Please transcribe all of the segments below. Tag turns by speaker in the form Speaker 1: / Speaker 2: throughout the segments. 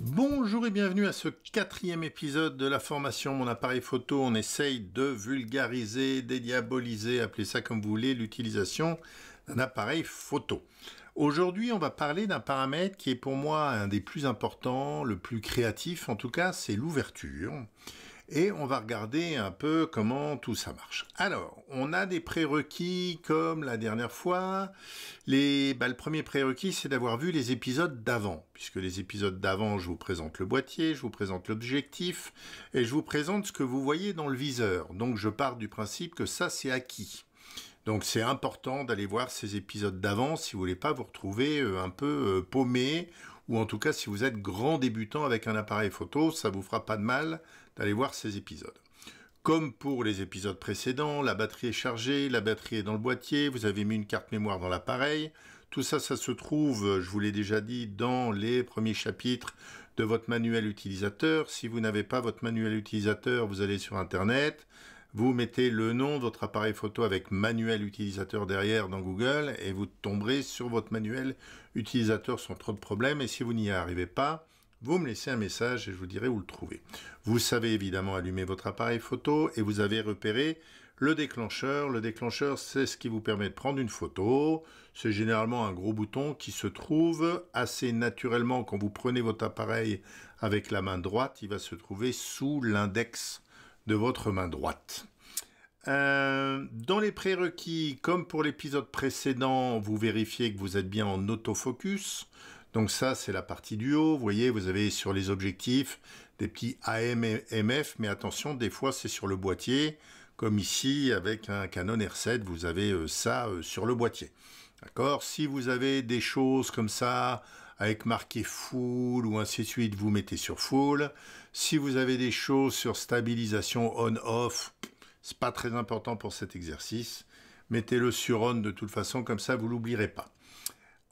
Speaker 1: Bonjour et bienvenue à ce quatrième épisode de la formation Mon appareil photo. On essaye de vulgariser, dédiaboliser, appelez ça comme vous voulez, l'utilisation d'un appareil photo. Aujourd'hui, on va parler d'un paramètre qui est pour moi un des plus importants, le plus créatif en tout cas, c'est l'ouverture et on va regarder un peu comment tout ça marche. Alors, on a des prérequis comme la dernière fois. Les, bah, le premier prérequis, c'est d'avoir vu les épisodes d'avant, puisque les épisodes d'avant, je vous présente le boîtier, je vous présente l'objectif, et je vous présente ce que vous voyez dans le viseur. Donc, je pars du principe que ça, c'est acquis. Donc c'est important d'aller voir ces épisodes d'avant si vous voulez pas vous retrouver euh, un peu euh, paumé ou en tout cas si vous êtes grand débutant avec un appareil photo, ça vous fera pas de mal d'aller voir ces épisodes. Comme pour les épisodes précédents, la batterie est chargée, la batterie est dans le boîtier, vous avez mis une carte mémoire dans l'appareil. Tout ça, ça se trouve, je vous l'ai déjà dit, dans les premiers chapitres de votre manuel utilisateur. Si vous n'avez pas votre manuel utilisateur, vous allez sur Internet, vous mettez le nom de votre appareil photo avec manuel utilisateur derrière dans Google et vous tomberez sur votre manuel utilisateur sans trop de problèmes. Et si vous n'y arrivez pas, vous me laissez un message et je vous dirai où le trouver. Vous savez évidemment allumer votre appareil photo et vous avez repéré le déclencheur. Le déclencheur, c'est ce qui vous permet de prendre une photo. C'est généralement un gros bouton qui se trouve assez naturellement quand vous prenez votre appareil avec la main droite. Il va se trouver sous l'index de votre main droite. Euh, dans les prérequis, comme pour l'épisode précédent, vous vérifiez que vous êtes bien en autofocus. Donc ça, c'est la partie du haut. Vous voyez, vous avez sur les objectifs des petits AM et MF, mais attention, des fois c'est sur le boîtier, comme ici avec un Canon R7, vous avez euh, ça euh, sur le boîtier. D'accord? Si vous avez des choses comme ça, avec marqué full ou ainsi de suite, vous mettez sur full. Si vous avez des choses sur stabilisation on-off, c'est pas très important pour cet exercice. Mettez-le sur on de toute façon, comme ça vous l'oublierez pas.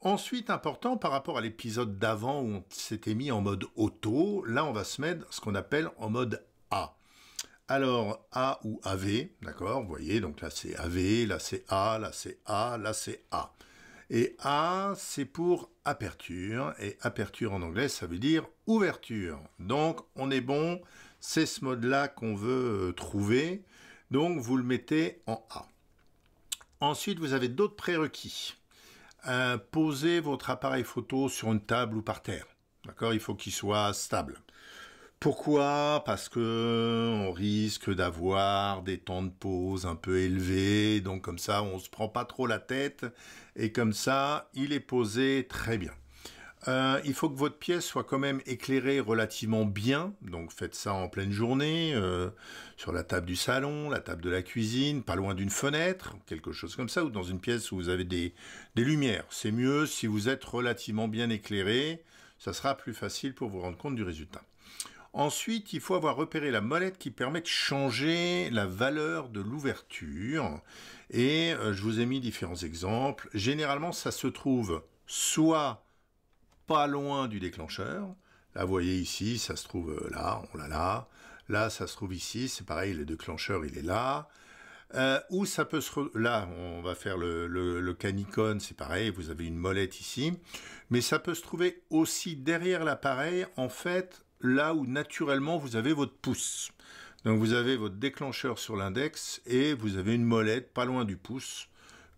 Speaker 1: Ensuite, important par rapport à l'épisode d'avant où on s'était mis en mode auto, là on va se mettre ce qu'on appelle en mode A. Alors, A ou AV, d'accord Vous voyez, donc là c'est AV, là c'est A, là c'est A, là c'est A. Et A, c'est pour aperture, et aperture en anglais, ça veut dire ouverture. Donc, on est bon, c'est ce mode-là qu'on veut euh, trouver, donc vous le mettez en A. Ensuite, vous avez d'autres prérequis. Euh, posez votre appareil photo sur une table ou par terre. D'accord? Il faut qu'il soit stable. Pourquoi? Parce que on risque d'avoir des temps de pause un peu élevés, donc comme ça on se prend pas trop la tête et comme ça il est posé très bien. Euh, il faut que votre pièce soit quand même éclairée relativement bien, donc faites ça en pleine journée, euh, sur la table du salon, la table de la cuisine, pas loin d'une fenêtre, quelque chose comme ça, ou dans une pièce où vous avez des, lumières. C'est mieux si vous êtes relativement bien éclairé, ça sera plus facile pour vous rendre compte du résultat. Ensuite, il faut avoir repéré la molette qui permet de changer la valeur de l'ouverture. Et euh, je vous ai mis différents exemples. Généralement, ça se trouve soit pas loin du déclencheur. Là, vous voyez ici, ça se trouve euh, là, on l'a là. Là, ça se trouve ici, c'est pareil, le déclencheur, il est là. Euh, ou ça peut se... Là, on va faire le, le canicone, c'est pareil, vous avez une molette ici. Mais ça peut se trouver aussi derrière l'appareil, en fait, là où naturellement vous avez votre pouce. Donc vous avez votre déclencheur sur l'index et vous avez une molette pas loin du pouce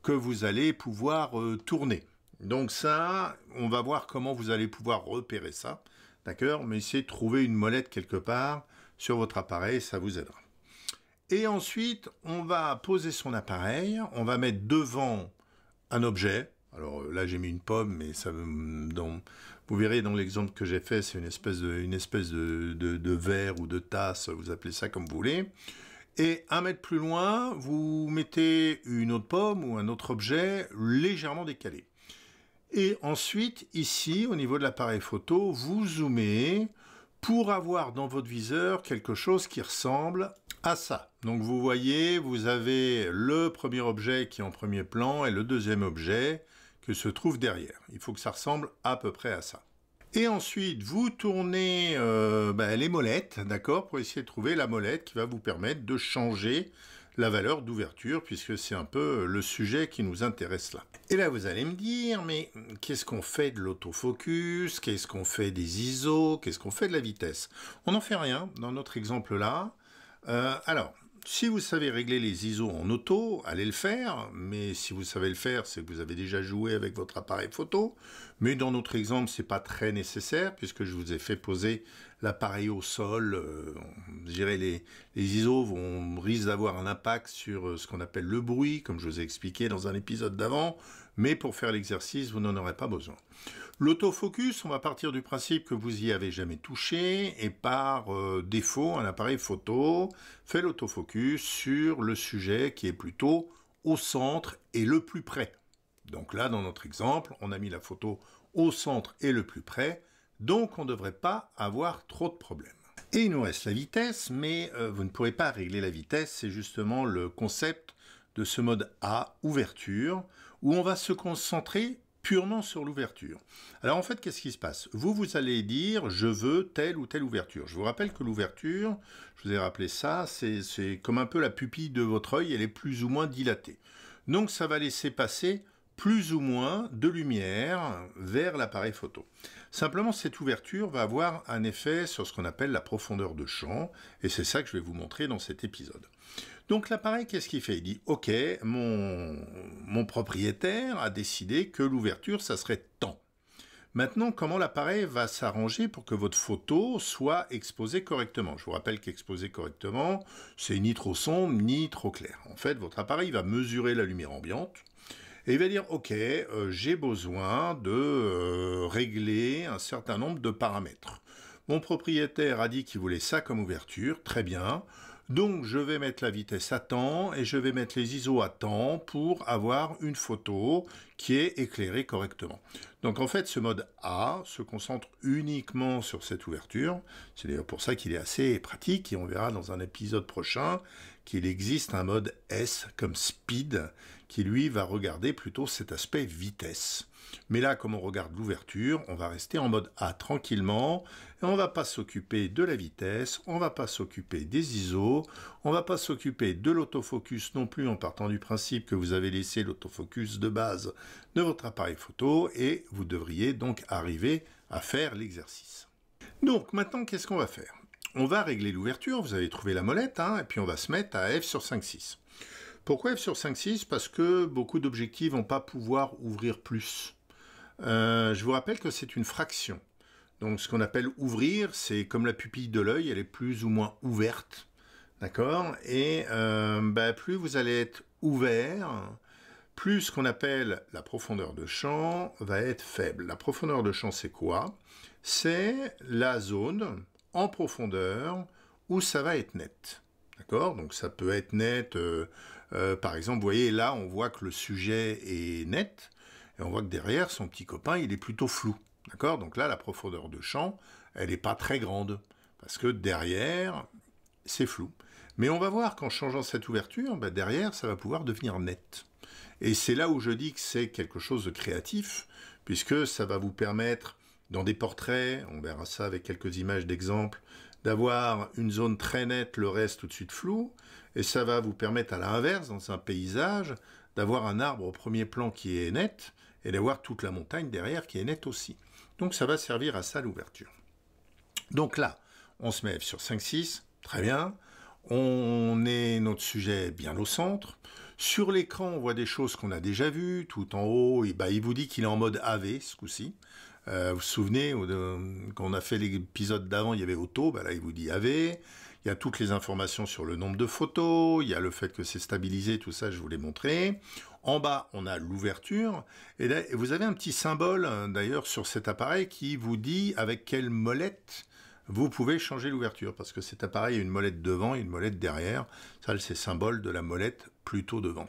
Speaker 1: que vous allez pouvoir euh, tourner. Donc ça, on va voir comment vous allez pouvoir repérer ça. D'accord? Mais essayez de trouver une molette quelque part sur votre appareil, ça vous aidera. Et ensuite, on va poser son appareil, on va mettre devant un objet. Alors là, j'ai mis une pomme, mais ça, vous verrez dans l'exemple que j'ai fait, c'est une espèce de, verre ou de tasse, vous appelez ça comme vous voulez. Et un mètre plus loin, vous mettez une autre pomme ou un autre objet légèrement décalé. Et ensuite, ici, au niveau de l'appareil photo, vous zoomez pour avoir dans votre viseur quelque chose qui ressemble à ça. Donc vous voyez, vous avez le premier objet qui est en premier plan et le deuxième objet se trouve derrière. Il faut que ça ressemble à peu près à ça. Et ensuite, vous tournez euh, ben, les molettes, d'accord, pour essayer de trouver la molette qui va vous permettre de changer la valeur d'ouverture, puisque c'est un peu le sujet qui nous intéresse là. Et là, vous allez me dire, mais qu'est-ce qu'on fait de l'autofocus? Qu'est-ce qu'on fait des ISO Qu'est-ce qu'on fait de la vitesse? On n'en fait rien dans notre exemple là. Euh, alors, si vous savez régler les ISO en auto, allez le faire, mais si vous savez le faire, c'est que vous avez déjà joué avec votre appareil photo. Mais dans notre exemple, c'est pas très nécessaire puisque je vous ai fait poser l'appareil au sol. Euh, je dirais les, ISO vont risquent d'avoir un impact sur euh, ce qu'on appelle le bruit, comme je vous ai expliqué dans un épisode d'avant. Mais pour faire l'exercice, vous n'en aurez pas besoin. L'autofocus, on va partir du principe que vous y avez jamais touché et par euh, défaut, un appareil photo fait l'autofocus sur le sujet qui est plutôt au centre et le plus près. Donc là, dans notre exemple, on a mis la photo au centre et le plus près, donc on ne devrait pas avoir trop de problèmes. Et il nous reste la vitesse, mais euh, vous ne pourrez pas régler la vitesse, c'est justement le concept de ce mode A, ouverture, où on va se concentrer purement sur l'ouverture. Alors en fait, qu'est-ce qui se passe? Vous, vous allez dire, je veux telle ou telle ouverture. Je vous rappelle que l'ouverture, je vous ai rappelé ça, c'est comme un peu la pupille de votre œil, elle est plus ou moins dilatée. Donc ça va laisser passer plus ou moins de lumière vers l'appareil photo. Simplement, cette ouverture va avoir un effet sur ce qu'on appelle la profondeur de champ, et c'est ça que je vais vous montrer dans cet épisode. Donc l'appareil, qu'est-ce qu'il fait? Il dit, ok, mon, mon propriétaire a décidé que l'ouverture, ça serait tant. Maintenant, comment l'appareil va s'arranger pour que votre photo soit exposée correctement? Je vous rappelle qu'exposer correctement, c'est ni trop sombre, ni trop clair. En fait, votre appareil va mesurer la lumière ambiante, et il va dire, OK, euh, j'ai besoin de euh, régler un certain nombre de paramètres. Mon propriétaire a dit qu'il voulait ça comme ouverture, très bien. Donc je vais mettre la vitesse à temps et je vais mettre les ISO à temps pour avoir une photo qui est éclairée correctement. Donc en fait ce mode A se concentre uniquement sur cette ouverture. C'est d'ailleurs pour ça qu'il est assez pratique et on verra dans un épisode prochain qu'il existe un mode S comme speed qui lui va regarder plutôt cet aspect vitesse. Mais là, comme on regarde l'ouverture, on va rester en mode A tranquillement, et on va pas s'occuper de la vitesse, on va pas s'occuper des ISO, on va pas s'occuper de l'autofocus non plus en partant du principe que vous avez laissé l'autofocus de base de votre appareil photo, et vous devriez donc arriver à faire l'exercice. Donc maintenant, qu'est-ce qu'on va faire? On va régler l'ouverture, vous avez trouvé la molette, hein, et puis on va se mettre à F sur 5.6. Pourquoi F sur 5.6 Parce que beaucoup d'objectifs vont pas pouvoir ouvrir plus. Euh, je vous rappelle que c'est une fraction. Donc ce qu'on appelle ouvrir, c'est comme la pupille de l'œil, elle est plus ou moins ouverte. D'accord? Et euh, bah, plus vous allez être ouvert, plus ce qu'on appelle la profondeur de champ va être faible. La profondeur de champ, c'est quoi? C'est la zone en profondeur où ça va être net. D'accord? Donc ça peut être net, euh, par exemple, vous voyez là, on voit que le sujet est net, et on voit que derrière, son petit copain, il est plutôt flou. D'accord? Donc là, la profondeur de champ, elle n'est pas très grande, parce que derrière, c'est flou. Mais on va voir qu'en changeant cette ouverture, bah, derrière, ça va pouvoir devenir net. Et c'est là où je dis que c'est quelque chose de créatif, puisque ça va vous permettre, dans des portraits, on verra ça avec quelques images d'exemple, d'avoir une zone très nette, le reste tout de suite flou, et ça va vous permettre à l'inverse, dans un paysage, d'avoir un arbre au premier plan qui est net, et d'avoir toute la montagne derrière qui est nette aussi. Donc ça va servir à ça l'ouverture. Donc là, on se met sur 5-6, très bien, on est notre sujet bien au centre. Sur l'écran, on voit des choses qu'on a déjà vues. Tout en haut, et bah, il vous dit qu'il est en mode AV ce coup-ci. Euh, vous vous souvenez, quand on a fait l'épisode d'avant, il y avait auto, bah là il vous dit AV. Il y a toutes les informations sur le nombre de photos, il y a le fait que c'est stabilisé, tout ça, je vous l'ai montré. En bas, on a l'ouverture. Et vous avez un petit symbole, hein, d'ailleurs, sur cet appareil qui vous dit avec quelle molette vous pouvez changer l'ouverture. Parce que cet appareil a une molette devant et une molette derrière. Ça, c'est symbole de la molette plutôt devant.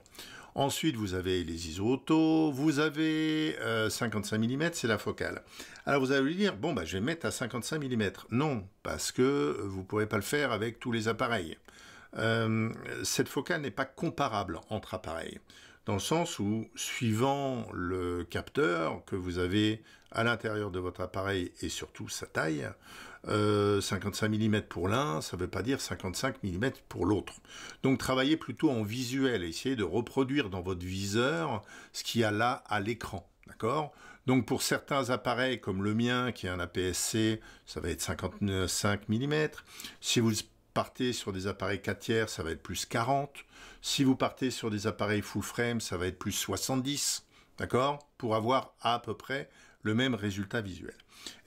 Speaker 1: Ensuite, vous avez les ISO auto, vous avez 55 euh, mm, c'est la focale. Alors vous allez lui dire, bon, bah, je vais mettre à 55 mm. Non, parce que vous ne pourrez pas le faire avec tous les appareils. Euh, cette focale n'est pas comparable entre appareils. Dans le sens où, suivant le capteur que vous avez à l'intérieur de votre appareil et surtout sa taille, 55 mm pour l'un, ça ne veut pas dire 55 mm pour l'autre. Donc travaillez plutôt en visuel, essayez de reproduire dans votre viseur ce qu'il y a là à l'écran. D'accord? Donc pour certains appareils comme le mien qui est un APS-C, ça va être 55 mm. Si vous partez sur des appareils 4 tiers, ça va être plus 40. Si vous partez sur des appareils full frame, ça va être plus 70. D'accord Pour avoir à peu près le même résultat visuel.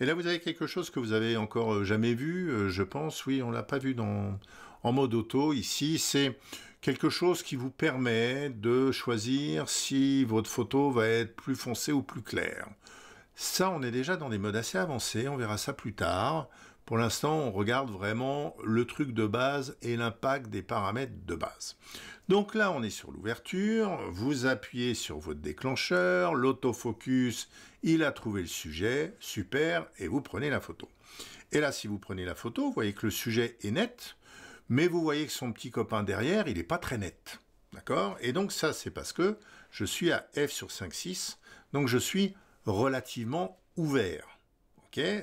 Speaker 1: Et là, vous avez quelque chose que vous avez encore euh, jamais vu, euh, je pense. Oui, on l'a pas vu dans, en mode auto ici. C'est quelque chose qui vous permet de choisir si votre photo va être plus foncée ou plus claire. Ça, on est déjà dans des modes assez avancés. On verra ça plus tard. Pour l'instant, on regarde vraiment le truc de base et l'impact des paramètres de base. Donc là, on est sur l'ouverture, vous appuyez sur votre déclencheur, l'autofocus, il a trouvé le sujet, super, et vous prenez la photo. Et là, si vous prenez la photo, vous voyez que le sujet est net, mais vous voyez que son petit copain derrière, il n'est pas très net. D'accord? Et donc ça, c'est parce que je suis à f sur 5,6, donc je suis relativement ouvert.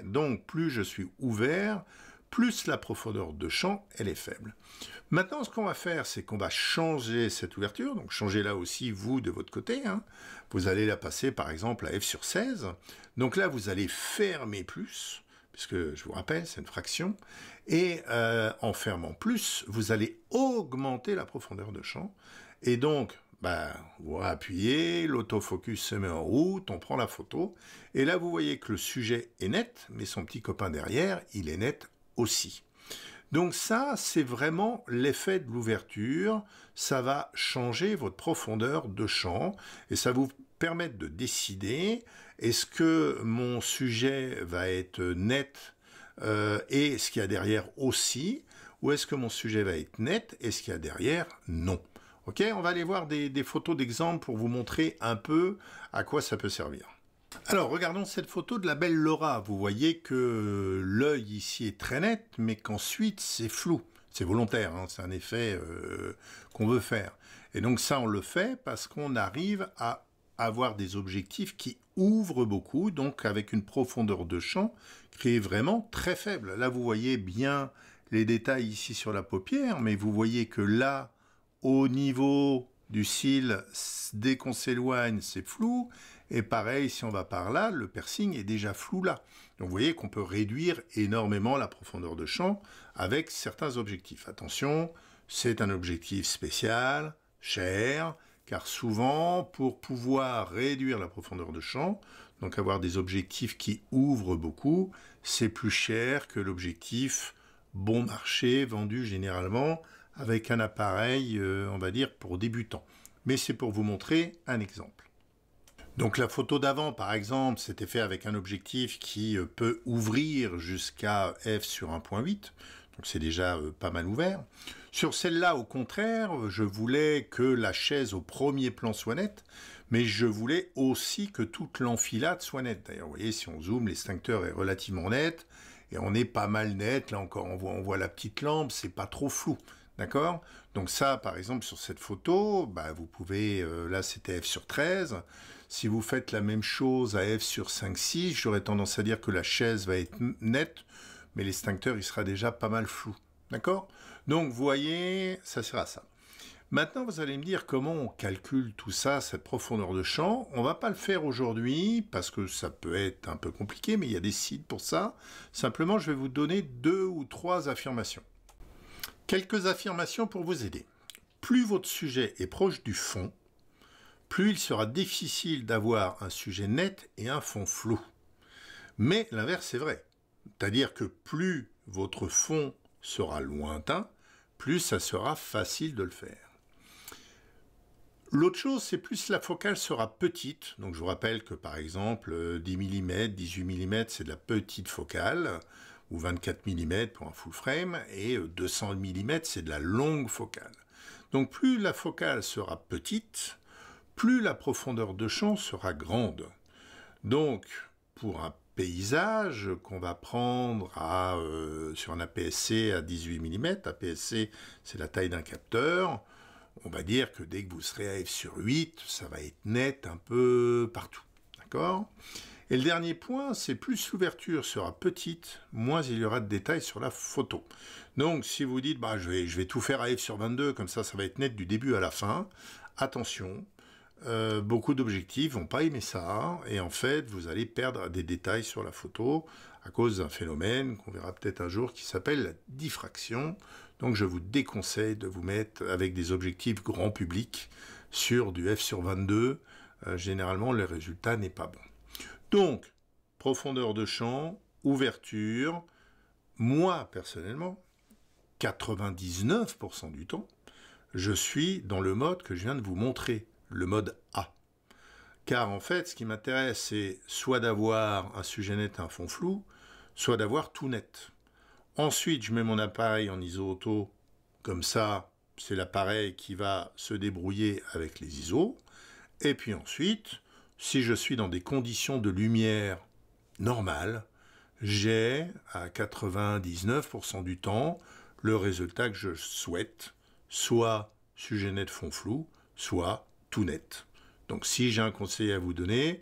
Speaker 1: Donc plus je suis ouvert, plus la profondeur de champ, elle est faible. Maintenant, ce qu'on va faire, c'est qu'on va changer cette ouverture, donc changer là aussi, vous, de votre côté. Hein. Vous allez la passer, par exemple, à f sur 16. Donc là, vous allez fermer plus, puisque, je vous rappelle, c'est une fraction. Et euh, en fermant plus, vous allez augmenter la profondeur de champ. Et donc, bah, vous appuyez, l'autofocus se met en route, on prend la photo. Et là, vous voyez que le sujet est net, mais son petit copain derrière, il est net aussi. Donc ça, c'est vraiment l'effet de l'ouverture. Ça va changer votre profondeur de champ et ça vous permettre de décider est-ce que mon sujet va être net euh, et ce qu'il y a derrière aussi, ou est-ce que mon sujet va être net et ce qu'il y a derrière non. On va aller voir des, des photos d'exemple pour vous montrer un peu à quoi ça peut servir. Alors, regardons cette photo de la belle Laura. Vous voyez que l'œil ici est très net, mais qu'ensuite c'est flou. C'est volontaire, hein, c'est un effet euh, qu'on veut faire. Et donc ça, on le fait parce qu'on arrive à avoir des objectifs qui ouvrent beaucoup, donc avec une profondeur de champ qui est vraiment très faible. Là, vous voyez bien les détails ici sur la paupière, mais vous voyez que là, au niveau du cil, dès qu'on s'éloigne, c'est flou. Et pareil, si on va par là, le piercing est déjà flou là. Donc vous voyez qu'on peut réduire énormément la profondeur de champ avec certains objectifs. Attention, c'est un objectif spécial, cher, car souvent, pour pouvoir réduire la profondeur de champ, donc avoir des objectifs qui ouvrent beaucoup, c'est plus cher que l'objectif bon marché vendu généralement avec un appareil, euh, on va dire, pour débutants. Mais c'est pour vous montrer un exemple. Donc la photo d'avant, par exemple, c'était fait avec un objectif qui euh, peut ouvrir jusqu'à f sur 1.8, donc c'est déjà euh, pas mal ouvert. Sur celle-là, au contraire, je voulais que la chaise au premier plan soit nette, mais je voulais aussi que toute l'enfilade soit nette. D'ailleurs, vous voyez, si on zoome, l'extincteur est relativement net, et on est pas mal net, là encore, on voit, on voit la petite lampe, c'est pas trop flou. D'accord? Donc ça, par exemple, sur cette photo, bah, vous pouvez, euh, là c'était f sur 13, si vous faites la même chose à f sur 5, 6, j'aurais tendance à dire que la chaise va être nette, mais l'extincteur, il sera déjà pas mal flou. D'accord? Donc, vous voyez, ça sert à ça. Maintenant, vous allez me dire comment on calcule tout ça, cette profondeur de champ. On va pas le faire aujourd'hui parce que ça peut être un peu compliqué, mais il y a des sites pour ça. Simplement, je vais vous donner deux ou trois affirmations. Quelques affirmations pour vous aider. Plus votre sujet est proche du fond, plus il sera difficile d'avoir un sujet net et un fond flou. Mais l'inverse est vrai. C'est-à-dire que plus votre fond sera lointain, plus ça sera facile de le faire. L'autre chose, c'est plus la focale sera petite. Donc je vous rappelle que par exemple 10 mm, 18 mm, c'est de la petite focale, ou 24 mm pour un full frame, et 200 mm, c'est de la longue focale. Donc plus la focale sera petite, plus la profondeur de champ sera grande. Donc, pour un paysage qu'on va prendre euh, sur un APS-C à 18 mm, APS-C c'est la taille d'un capteur, on va dire que dès que vous serez à f sur 8, ça va être net un peu partout. D'accord? Et le dernier point, c'est plus l'ouverture sera petite, moins il y aura de détails sur la photo. Donc si vous dites, bah, je, vais, tout faire à f sur 22, comme ça ça va être net du début à la fin, attention, euh, beaucoup d'objectifs vont pas aimer ça, et en fait, vous allez perdre des détails sur la photo à cause d'un phénomène qu'on verra peut-être un jour qui s'appelle la diffraction. Donc, je vous déconseille de vous mettre avec des objectifs grand public sur du f sur 22. Euh, généralement, le résultat n'est pas bon. Donc, profondeur de champ, ouverture. Moi, personnellement, 99% du temps, je suis dans le mode que je viens de vous montrer le mode A. Car en fait, ce qui m'intéresse, c'est soit d'avoir un sujet net, un fond flou, soit d'avoir tout net. Ensuite, je mets mon appareil en ISO auto, comme ça, c'est l'appareil qui va se débrouiller avec les ISO. Et puis ensuite, si je suis dans des conditions de lumière normales, j'ai à 99% du temps le résultat que je souhaite, soit sujet net fond flou, soit tout net. Donc si j'ai un conseil à vous donner,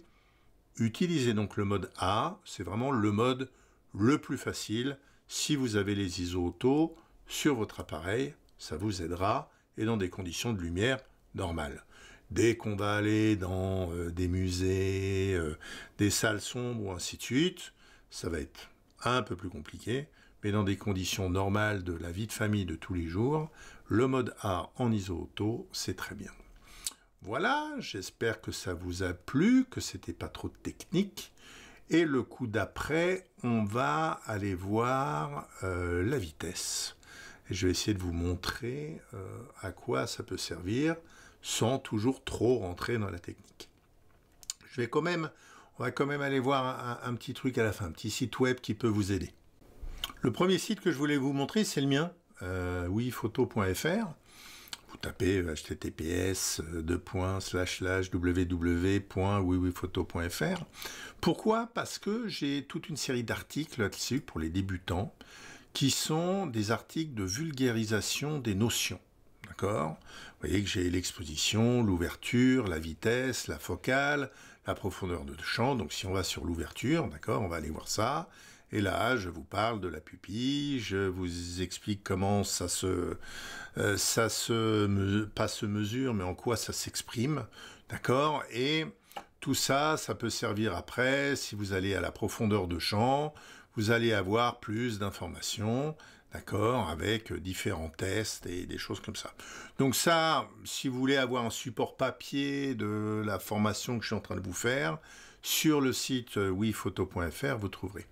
Speaker 1: utilisez donc le mode A, c'est vraiment le mode le plus facile. Si vous avez les ISO auto sur votre appareil, ça vous aidera et dans des conditions de lumière normales. Dès qu'on va aller dans euh, des musées, euh, des salles sombres ou ainsi de suite, ça va être un peu plus compliqué, mais dans des conditions normales de la vie de famille de tous les jours, le mode A en ISO auto, c'est très bien. Voilà, j'espère que ça vous a plu, que c'était pas trop technique. Et le coup d'après, on va aller voir euh, la vitesse. Et je vais essayer de vous montrer à quoi ça peut servir sans toujours trop rentrer dans la technique. Je vais quand même, on va quand même aller voir un, petit truc à la fin, un petit site web qui peut vous aider. Le premier site que je voulais vous montrer, c'est le mien, euh, vous tapez https www.wiwiphoto.fr. Pourquoi? Parce que j'ai toute une série d'articles là-dessus pour les débutants qui sont des articles de vulgarisation des notions. Vous voyez que j'ai l'exposition, l'ouverture, la vitesse, la focale, la profondeur de champ. Donc si on va sur l'ouverture, d'accord, on va aller voir ça. Et là, je vous parle de la pupille, je vous explique comment ça se, euh, ça se, pas se mesure, mais en quoi ça s'exprime, d'accord Et tout ça, ça peut servir après, si vous allez à la profondeur de champ, vous allez avoir plus d'informations, d'accord, avec différents tests et des choses comme ça. Donc ça, si vous voulez avoir un support papier de la formation que je suis en train de vous faire, sur le site wiphoto.fr, vous trouverez.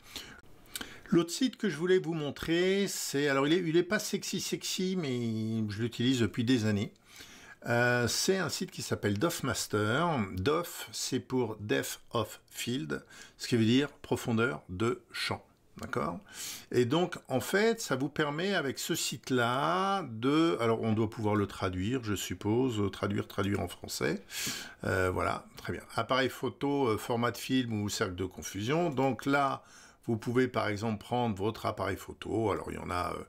Speaker 1: L'autre site que je voulais vous montrer, c'est alors il est, il est pas sexy sexy, mais je l'utilise depuis des années. Euh, c'est un site qui s'appelle DOFmaster. DOF, c'est pour Depth of Field, ce qui veut dire profondeur de champ. D'accord? Et donc, en fait, ça vous permet avec ce site-là de... Alors, on doit pouvoir le traduire, je suppose, traduire, traduire en français. Euh, voilà, très bien. Appareil photo, euh, format de film ou cercle de confusion. Donc là, vous pouvez par exemple prendre votre appareil photo. Alors il y en a euh,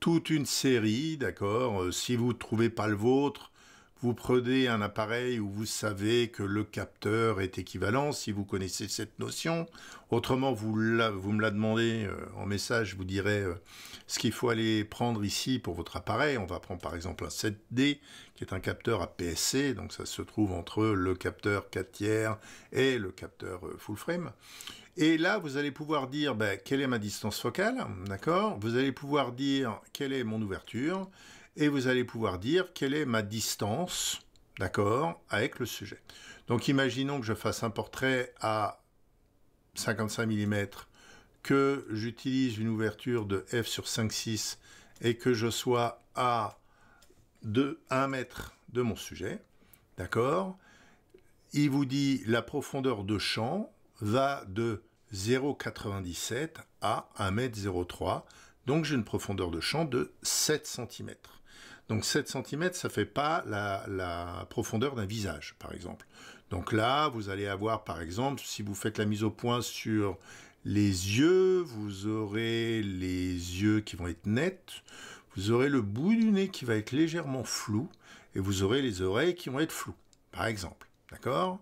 Speaker 1: toute une série, d'accord? Si vous ne trouvez pas le vôtre, vous prenez un appareil où vous savez que le capteur est équivalent, si vous connaissez cette notion. Autrement, vous, me la demandez euh, en message, je vous dirai ce qu'il faut aller prendre ici pour votre appareil. On va prendre par exemple un 7D, qui est un capteur à PSC, donc ça se trouve entre le capteur 4 tiers et le capteur full frame. Et là, vous allez pouvoir dire ben, quelle est ma distance focale, d'accord? Vous allez pouvoir dire quelle est mon ouverture, et vous allez pouvoir dire quelle est ma distance, d'accord, avec le sujet. Donc imaginons que je fasse un portrait à 55 mm, que j'utilise une ouverture de f sur 5,6 et que je sois à 2, 1 mètre de mon sujet, d'accord Il vous dit la profondeur de champ, va de 0,97 à 1,03 m. Donc j'ai une profondeur de champ de 7 cm. Donc 7 cm, ça ne fait pas la, profondeur d'un visage, par exemple. Donc là, vous allez avoir, par exemple, si vous faites la mise au point sur les yeux, vous aurez les yeux qui vont être nets, vous aurez le bout du nez qui va être légèrement flou, et vous aurez les oreilles qui vont être floues, par exemple. D'accord?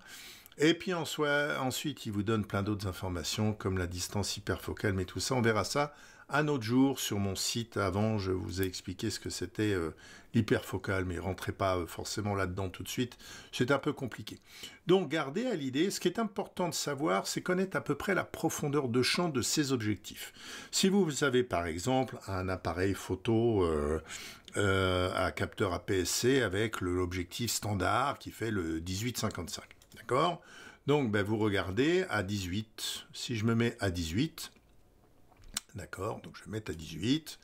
Speaker 1: Et puis en soi, ensuite, il vous donne plein d'autres informations comme la distance hyperfocale, mais tout ça, on verra ça un autre jour sur mon site. Avant, je vous ai expliqué ce que c'était euh, l'hyperfocal, mais rentrez pas euh, forcément là-dedans tout de suite. C'est un peu compliqué. Donc, gardez à l'idée, ce qui est important de savoir, c'est connaître à peu près la profondeur de champ de ces objectifs. Si vous avez par exemple un appareil photo euh, à capteur APS-C avec l'objectif standard qui fait le 18-55, d'accord? Donc, ben, vous regardez à 18. Si je me mets à 18, D'accord Donc je vais mettre à 18.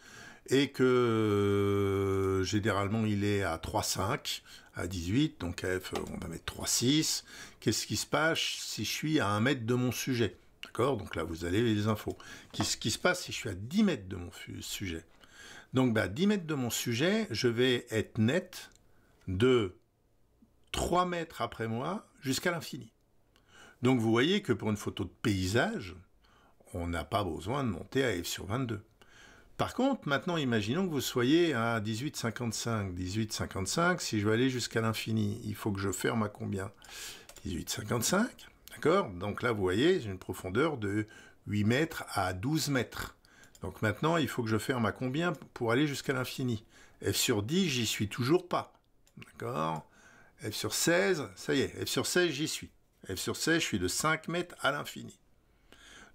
Speaker 1: Et que euh, généralement il est à 3,5 à 18. Donc F, on va mettre 3,6. Qu'est-ce qui se passe si je suis à 1 mètre de mon sujet? D'accord Donc là vous avez les infos. Qu'est-ce qui se passe si je suis à 10 mètres de mon sujet? Donc bah, 10 mètres de mon sujet, je vais être net de 3 mètres après moi jusqu'à l'infini. Donc vous voyez que pour une photo de paysage, on n'a pas besoin de monter à f sur 22. Par contre, maintenant, imaginons que vous soyez à 18,55. 18,55, si je veux aller jusqu'à l'infini, il faut que je ferme à combien? 18,55, d'accord? Donc là, vous voyez, j'ai une profondeur de 8 mètres à 12 mètres. Donc maintenant, il faut que je ferme à combien pour aller jusqu'à l'infini? F sur 10, j'y suis toujours pas. D'accord? F sur 16, ça y est, F sur 16, j'y suis. F sur 16, je suis de 5 mètres à l'infini.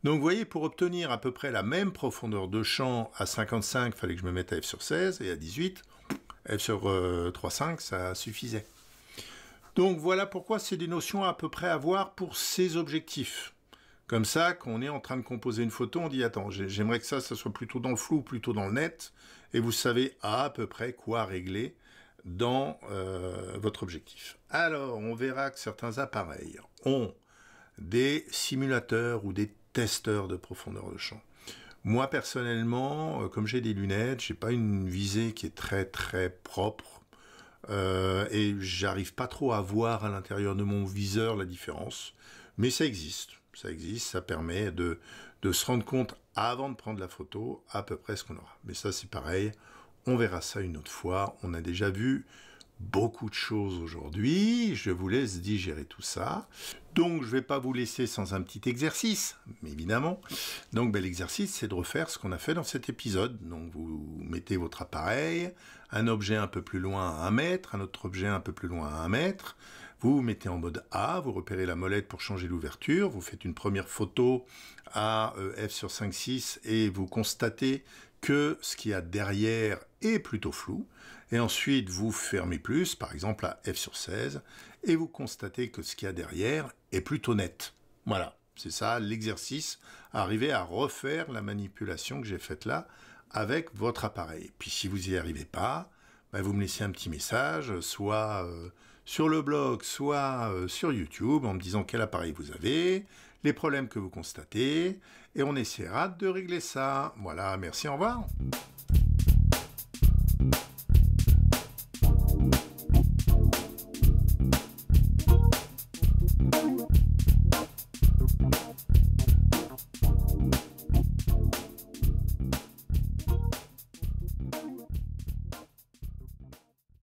Speaker 1: Donc vous voyez, pour obtenir à peu près la même profondeur de champ à 55, il fallait que je me mette à f sur 16, et à 18, f sur 3,5, euh, ça suffisait. Donc voilà pourquoi c'est des notions à peu près à voir pour ces objectifs. Comme ça, quand on est en train de composer une photo, on dit attends, j'aimerais que ça, ça soit plutôt dans le flou, plutôt dans le net, et vous savez à peu près quoi régler dans euh, votre objectif. Alors, on verra que certains appareils ont des simulateurs ou des testeur de profondeur de champ. Moi personnellement, euh, comme j'ai des lunettes, j'ai pas une visée qui est très très propre euh, et j'arrive pas trop à voir à l'intérieur de mon viseur la différence. Mais ça existe, ça existe, ça permet de, de se rendre compte avant de prendre la photo à peu près ce qu'on aura. Mais ça c'est pareil, on verra ça une autre fois. On a déjà vu beaucoup de choses aujourd'hui. Je vous laisse digérer tout ça. Donc, je ne vais pas vous laisser sans un petit exercice, évidemment. Donc, ben, l'exercice, c'est de refaire ce qu'on a fait dans cet épisode. Donc, vous mettez votre appareil, un objet un peu plus loin à 1 mètre, un autre objet un peu plus loin à 1 mètre. Vous vous mettez en mode A, vous repérez la molette pour changer l'ouverture, vous faites une première photo à euh, f sur 5,6 et vous constatez que ce qu'il y a derrière est plutôt flou et ensuite vous fermez plus, par exemple à F sur 16, et vous constatez que ce qu'il y a derrière est plutôt net. Voilà, c'est ça l'exercice, arriver à refaire la manipulation que j'ai faite là avec votre appareil. Puis si vous n'y arrivez pas, bah, vous me laissez un petit message, soit euh, sur le blog, soit euh, sur YouTube, en me disant quel appareil vous avez, les problèmes que vous constatez, et on essaiera de régler ça. Voilà, merci, au revoir.